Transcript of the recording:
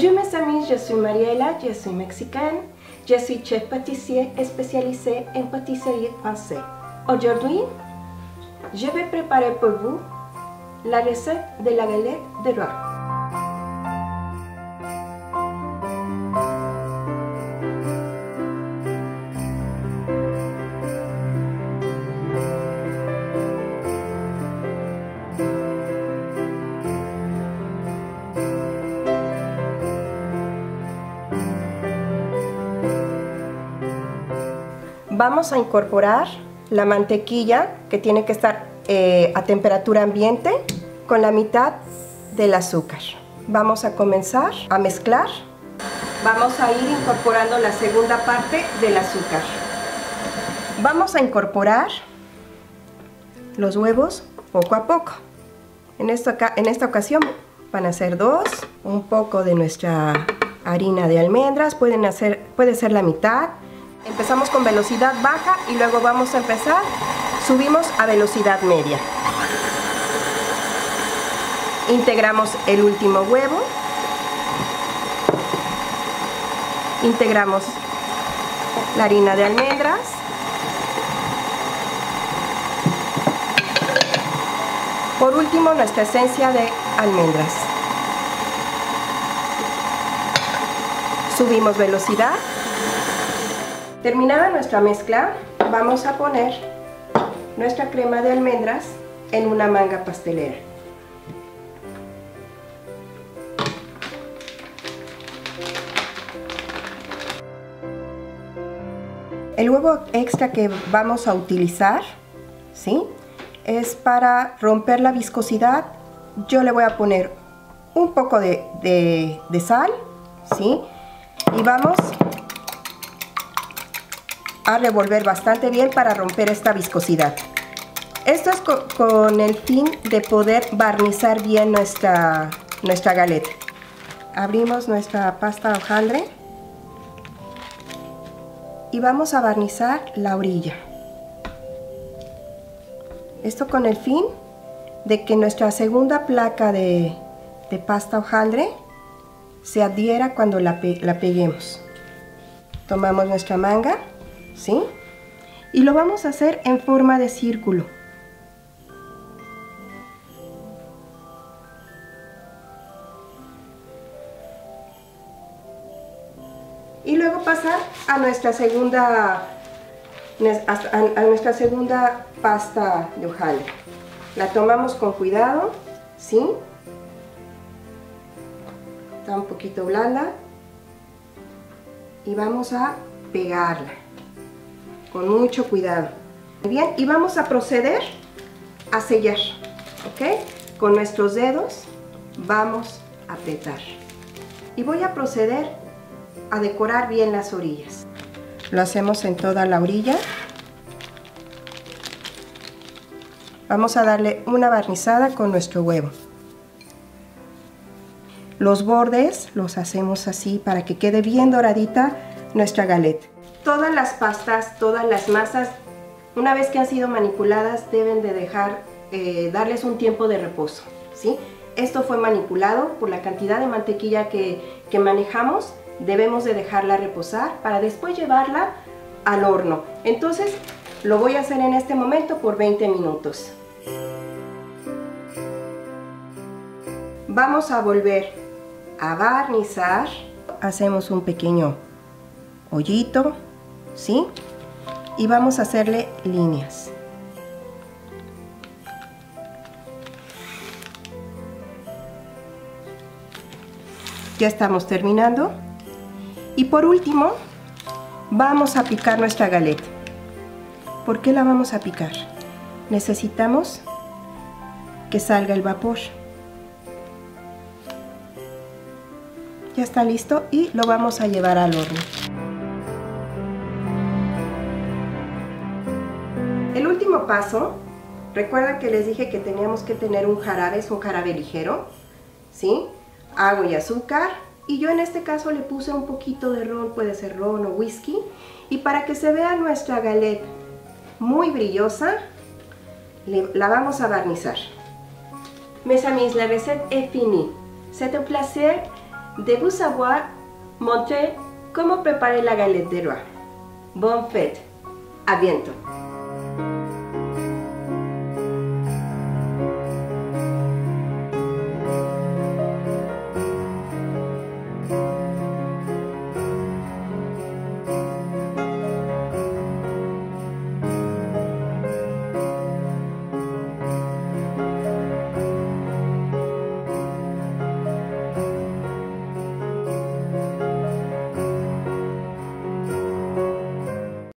Bonjour mes amis, je suis Mariela, je suis mexicaine. Je suis chef pâtissier spécialisé en pâtisserie française. Aujourd'hui, je vais préparer pour vous la recette de la galette de roi. Vamos a incorporar la mantequilla que tiene que estar eh, a temperatura ambiente con la mitad del azúcar. Vamos a comenzar a mezclar. Vamos a ir incorporando la segunda parte del azúcar. Vamos a incorporar los huevos poco a poco. En esta, en esta ocasión van a ser dos, un poco de nuestra harina de almendras, pueden hacer, puede ser la mitad, Empezamos con velocidad baja y luego vamos a empezar, subimos a velocidad media. Integramos el último huevo. Integramos la harina de almendras. Por último, nuestra esencia de almendras. Subimos velocidad. Terminada nuestra mezcla, vamos a poner nuestra crema de almendras en una manga pastelera. El huevo extra que vamos a utilizar, ¿sí? Es para romper la viscosidad. Yo le voy a poner un poco de, sal, ¿sí? Y vamos a revolver bastante bien para romper esta viscosidad. Esto es con, el fin de poder barnizar bien nuestra, nuestra galeta. Abrimos nuestra pasta hojaldre y vamos a barnizar la orilla. Esto con el fin de que nuestra segunda placa de, de pasta hojaldre se adhiera cuando la, la peguemos. Tomamos nuestra manga ¿sí? Y lo vamos a hacer en forma de círculo. Y luego pasar a nuestra segunda a nuestra segunda pasta de hojaldre. La tomamos con cuidado, ¿sí? Está un poquito blanda. Y vamos a pegarla con mucho cuidado. Bien, y vamos a proceder a sellar, ¿ok? Con nuestros dedos vamos a apretar. Y voy a proceder a decorar bien las orillas. Lo hacemos en toda la orilla. Vamos a darle una barnizada con nuestro huevo. Los bordes los hacemos así para que quede bien doradita nuestra galeta todas las pastas, todas las masas, una vez que han sido manipuladas, deben de dejar, eh, darles un tiempo de reposo, ¿sí? Esto fue manipulado por la cantidad de mantequilla que, que manejamos, debemos de dejarla reposar para después llevarla al horno. Entonces, lo voy a hacer en este momento por 20 minutos. Vamos a volver a barnizar. Hacemos un pequeño hoyito ¿sí? Y vamos a hacerle líneas. Ya estamos terminando. Y por último, vamos a picar nuestra galeta. ¿Por qué la vamos a picar? Necesitamos que salga el vapor. Ya está listo y lo vamos a llevar al horno. Paso, recuerda que les dije que teníamos que tener un jarabe, es un jarabe ligero, ¿sí? Agua y azúcar. Y yo en este caso le puse un poquito de ron, puede ser ron o whisky. Y para que se vea nuestra galette muy brillosa, la vamos a barnizar. Mes amis, la recette est finie. C'est un placer de vous savoir montrer cómo preparer la galette de roi. Bon fête. A viento.